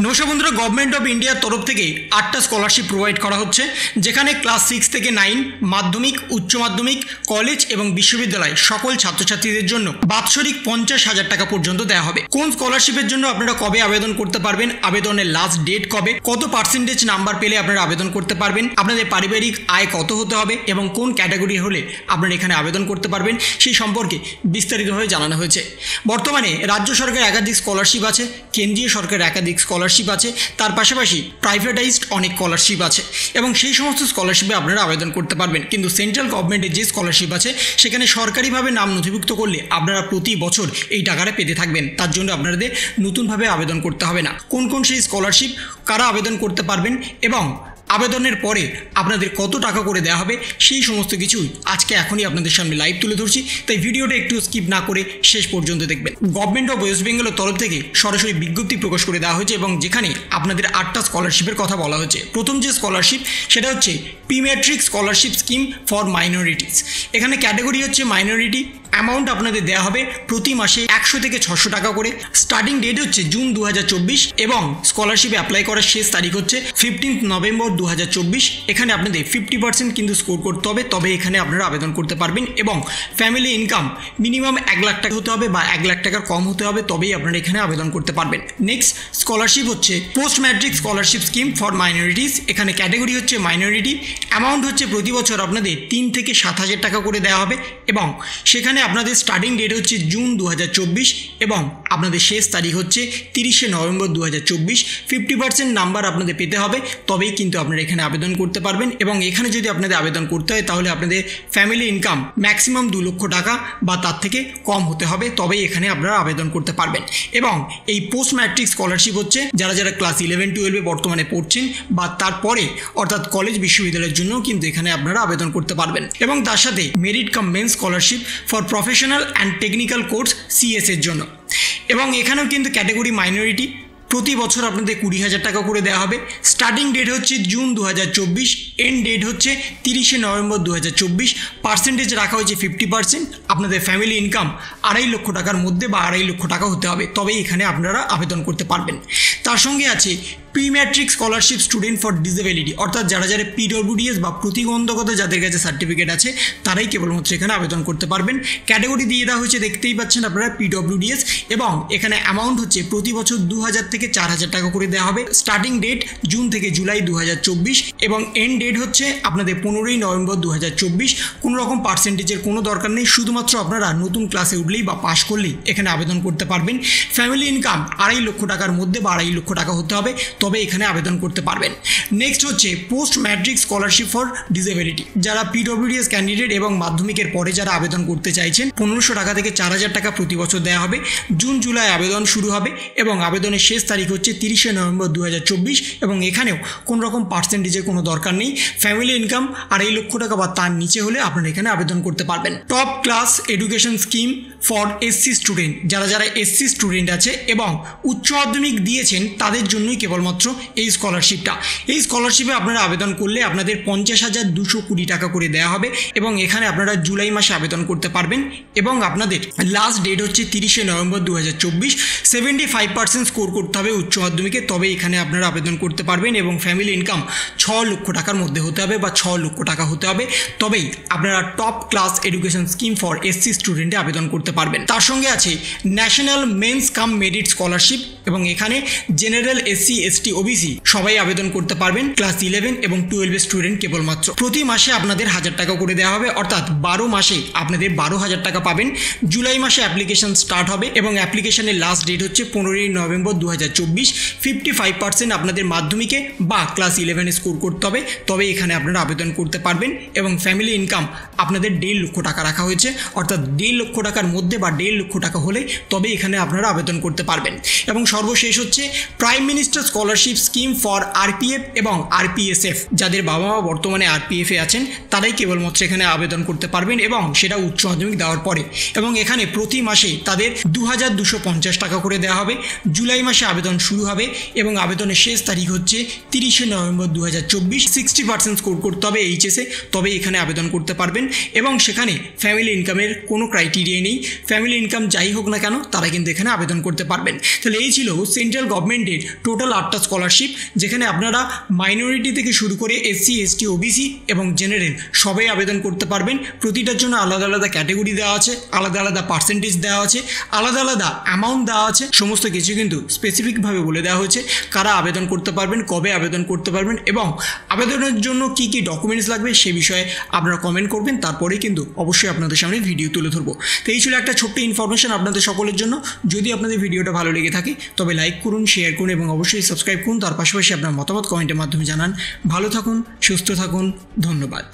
নমস্কার বন্ধুরা government of ইন্ডিয়ার তরফ থেকে আটটা স্কলারশিপ প্রোভাইড করা হচ্ছে, যেখানে ক্লাস সিক্স থেকে নাইন মাধ্যমিক, উচ্চ মাধ্যমিক কলেজ এবং বিশ্ববিদ্যালয় সকল ছাত্রছাত্রীদের জন্য বাৎসরিক পঞ্চাশ হাজার টাকা পর্যন্ত দেওয়া হবে। কোন স্কলারশিপের জন্য আপনারা কবে আবেদন করতে পারবেন, আবেদনের লাস্ট ডেট কবে, কত পার্সেন্টেজ নাম্বার পেলে আপনারা আবেদন করতে পারবেন, আপনাদের পারিবারিক আয় কত হতে হবে এবং কোন ক্যাটাগরি হলে আপনারা এখানে আবেদন করতে পারবেন, সেই সম্পর্কে বিস্তারিতভাবে জানানো হয়েছে। বর্তমানে রাজ্য সরকার একাধিক স্কলারশিপ আছে, কেন্দ্রীয় সরকার একাধিক স্কলারশিপ আছে। তার পাশাপাশি প্রাইভেটাইজড অনেক স্কলারশিপ আছে। এবং সেই সমস্ত স্কলারশিপে আপনারা আবেদন করতে পারবেন। কিন্তু সেন্ট্রাল গভর্নমেন্টের যে স্কলারশিপ আছে, সেখানে সরকারিভাবে নাম নথিভুক্ত করলে আপনারা প্রতি বছর এই টাকাটা পেতে থাকবেন। তার জন্য আপনাদের নতুনভাবে আবেদন করতে হবে না। কোন কোন সেই স্কলারশিপ কারা আবেদন করতে পারবেন এবং আবেদনের পরে আপনাদের কত টাকা করে দেওয়া হবে, সেই সমস্ত কিছুই আজকে এখনই আপনাদের সামনে লাইভ তুলে ধরছি। তাই ভিডিওটা একটু স্কিপ না করে শেষ পর্যন্ত দেখবেন। গভর্নমেন্ট অফ ওয়েস্ট বেঙ্গলের তরফ থেকে সরাসরি বিজ্ঞপ্তি প্রকাশ করে দেওয়া হয়েছে এবং যেখানে আপনাদের আটটা স্কলারশিপের কথা বলা হয়েছে। প্রথম যে স্কলারশিপ সেটা হচ্ছে prematric scholarship scheme for minorities এখানে ক্যাটাগরি হচ্ছে মাইনরিটি অ্যামাউন্ট আপনাদের দেওয়া হবে প্রতি মাসে একশো থেকে ছশো টাকা করে। স্টার্টিং ডেট হচ্ছে জুন দু হাজার চব্বিশ এবং স্কলারশিপে অ্যাপ্লাই করার শেষ তারিখ হচ্ছে ফিফটিন্থ নভেম্বর দু হাজার চব্বিশ। এখানে আপনাদের ফিফটি পার্সেন্ট কিন্তু স্কোর করতে হবে, তবে এখানে আপনারা আবেদন করতে পারবেন এবং ফ্যামিলি ইনকাম মিনিমাম এক লাখ টাকা হতে হবে বা এক লাখ টাকার কম হতে হবে, তবেই আপনারা এখানে আবেদন করতে পারবেন। নেক্সট স্কলারশিপ হচ্ছে post matric scholarship scheme for minorities এখানে ক্যাটাগরি হচ্ছে মাইনরিটি অ্যামাউন্ট হচ্ছে প্রতি বছর আপনাদের তিন থেকে সাত হাজার টাকা করে দেওয়া হবে এবং সেখানে আপনাদের স্টার্টিং ডেট হচ্ছে জুন দু হাজার চব্বিশ এবং আপনাদের শেষ তারিখ হচ্ছে তিরিশে নভেম্বর দু হাজার চব্বিশ। ফিফটি পার্সেন্ট নাম্বার আপনাদের পেতে হবে, তবেই কিন্তু আপনারা এখানে আবেদন করতে পারবেন এবং এখানে যদি আপনাদের আবেদন করতে হয় তাহলে আপনাদের ফ্যামিলি ইনকাম ম্যাক্সিমাম দু লক্ষ টাকা বা তার থেকে কম হতে হবে, তবেই এখানে আপনারা আবেদন করতে পারবেন। এবং এই পোস্ট ম্যাট্রিক স্কলারশিপ হচ্ছে, যারা যারা ক্লাস ইলেভেন টুয়েলভে বর্তমানে পড়ছেন বা তারপরে অর্থাৎ কলেজ বিশ্ববিদ্যালয়ের জন্য কিন্তু এখানে আপনারা আবেদন করতে পারবেন। এবং তার সাথে merit cum means scholarship for professional and technical course সিএসের জন্য। এবং এখানেও কিন্তু ক্যাটাগরি মাইনরিটি প্রতি বছর আপনাদের কুড়ি হাজার টাকা করে দেওয়া হবে। স্টার্টিং ডেট হচ্ছে জুন দু হাজার চব্বিশ এন্ড ডেট হচ্ছে তিরিশে নভেম্বর দু হাজার চব্বিশ। পার্সেন্টেজ রাখা হয়েছে ফিফটি পার্সেন্ট আপনাদের ফ্যামিলি ইনকাম আড়াই লক্ষ টাকার মধ্যে বা আড়াই লক্ষ টাকা হতে হবে। তবেই এখানে আপনারা আবেদন করতে পারবেন। তার সঙ্গে আছে pre matric scholarship student for disability অর্থাৎ যারা যারা পিডব্লিউডিএস বা প্রতিবন্ধকতা যাদের কাছে সার্টিফিকেট আছে, তারাই কেবলমাত্র এখানে আবেদন করতে পারবেন। ক্যাটাগরি দিয়ে দেওয়া হয়েছে, দেখতেই পাচ্ছেন আপনারা পিডব্লিউডিএস এবং এখানে অ্যামাউন্ট হচ্ছে প্রতি বছর দু হাজার থেকে চার হাজার টাকা করে দেওয়া হবে। স্টার্টিং ডেট জুন থেকে জুলাই দু হাজার চব্বিশ এবং এন্ড ডেট হচ্ছে আপনাদের পনেরোই নভেম্বর দু হাজার চব্বিশ। কোনো রকম পার্সেন্টেজের কোনো দরকার নেই, শুধুমাত্র আপনারা নতুন ক্লাসে উঠলেই বা পাশ করলেই এখানে আবেদন করতে পারবেন। ফ্যামিলি ইনকাম আড়াই লক্ষ টাকার মধ্যে বা আড়াই লক্ষ টাকা হতে হবে, তবে এখানে আবেদন করতে পারবেন। নেক্সট হচ্ছে post matric scholarship for disability যারা পিডব্লিউডিএস ক্যান্ডিডেট এবং মাধ্যমিকের পরে যারা আবেদন করতে চাইছেন, পনেরোশো টাকা থেকে চার হাজার টাকা প্রতি বছর দেওয়া হবে। জুন জুলাই আবেদন শুরু হবে এবং আবেদনের শেষ তারিখ হচ্ছে তিরিশে নভেম্বর দু হাজার চব্বিশ এবং এখানেও কোনো রকম পার্সেন্টেজের কোনো দরকার নেই। ফ্যামিলি ইনকাম আড়াই লক্ষ টাকা বা তার নিচে হলে আপনারা এখানে আবেদন করতে পারবেন। Top class education scheme for SC student যারা যারা এসসি স্টুডেন্ট আছে এবং উচ্চ মাধ্যমিক দিয়েছেন, তাদের জন্যই কেবলমাত্র এই স্কলারশিপটা এই স্কলারশিপে আপনারা আবেদন করলে আপনাদের পঞ্চাশ হাজার দুশো কুড়ি টাকা করে দেওয়া হবে এবং এখানে আপনারা জুলাই মাসে আবেদন করতে পারবেন এবং আপনাদের লাস্ট ডেট হচ্ছে তিরিশে নভেম্বর দু হাজার চব্বিশ। সেভেন্টি ফাইভ পার্সেন্ট স্কোর করতে হবে উচ্চ মাধ্যমিকে, তবে এখানে আপনারা আবেদন করতে পারবেন এবং ফ্যামিলি ইনকাম ছ লক্ষ টাকার মধ্যে হতে হবে বা ছ লক্ষ টাকা হতে হবে। তবেই আপনারা top class education scheme for SC স্টুডেন্টে আবেদন করতে পারবেন। তার সঙ্গে আছে national means cum merit scholarship এবং এখানে জেনারেল এসসি এসটি ওবিসি সবাই আবেদন করতে পারবেন ক্লাস ইলেভেন এবং টুয়েলভের স্টুডেন্ট কেবলমাত্র। প্রতি মাসে আপনাদের হাজার টাকা করে দেওয়া হবে, অর্থাৎ বারো মাসে আপনাদের বারো হাজার টাকা পাবেন। জুলাই মাসে অ্যাপ্লিকেশন স্টার্ট হবে এবং অ্যাপ্লিকেশনের লাস্ট ডেট হচ্ছে পনেরোই নভেম্বর দু হাজার চব্বিশ ফিফটি ফাইভ পার্সেন্ট আপনাদের মাধ্যমিকে বা ক্লাস ইলেভেনে স্কোর করতে হবে। তবে এখানে আপনারা আবেদন করতে পারবেন এবং ফ্যামিলি ইনকাম আপনাদের দেড় লক্ষ টাকা রাখা হয়েছে। অর্থাৎ দেড় লক্ষ টাকার মধ্যে বা দেড় লক্ষ টাকা হলে তবে এখানে আপনারা আবেদন করতে পারবেন। এবং সর্বশেষ হচ্ছে prime minister scholarship scheme for RPF এবং আরপিএসএফ যাদের বাবা মা বর্তমানে আরপিএফে আছেন, তারাই কেবলমাত্র এখানে আবেদন করতে পারবেন এবং সেটা উচ্চ মাধ্যমিক দেওয়ার পরে। এবং এখানে প্রতি মাসে তাদের দু টাকা করে দেওয়া হবে। জুলাই মাসে আবেদন শুরু হবে এবং আবেদনের শেষ তারিখ হচ্ছে তিরিশে নভেম্বর দু হাজার চব্বিশ। সিক্সটি পার্সেন্ট স্কোর করতে হবে এইচএসে তবে এখানে আবেদন করতে পারবেন এবং সেখানে ফ্যামিলি ইনকামের কোনো ক্রাইটেরিয়া নেই। ফ্যামিলি ইনকাম যাই হোক না কেন, তারা কিন্তু এখানে আবেদন করতে পারবেন। তাহলে এই ছিল সেন্ট্রাল গভর্নমেন্টের টোটাল আটটা স্কলারশিপ যেখানে আপনারা মাইনরিটি থেকে শুরু করে এসসি এসটি ওবিসি এবং জেনারেল সবাই আবেদন করতে পারবেন। প্রতিটার জন্য আলাদা আলাদা ক্যাটেগরি দেওয়া আছে, আলাদা আলাদা পার্সেন্টেজ দেওয়া আছে, আলাদা আলাদা অ্যামাউন্ট দেওয়া আছে, সমস্ত কিছু কিন্তু স্পেসিফিকভাবে বলে দেওয়া হয়েছে কারা আবেদন করতে পারবেন, কবে আবেদন করতে পারবেন এবং আবেদনের জন্য কি কি ডকুমেন্টস লাগবে সে বিষয়ে আপনারা কমেন্ট করবেন, তারপরেই কিন্তু অবশ্যই আপনাদের সামনে ভিডিও তুলে ধরবো। তো এই ছিল একটা ছোট্ট ইনফরমেশন আপনাদের সকলের জন্য। যদি আপনাদের ভিডিওটা ভালো লেগে থাকে, তবে লাইক করুন শেয়ার করুন এবং অবশ্যই সাবস্ক্রাইব করুন। তার পাশাপাশি আপনার মতামত কমেন্টের মাধ্যমে জানান। ভালো থাকুন, সুস্থ থাকুন, ধন্যবাদ।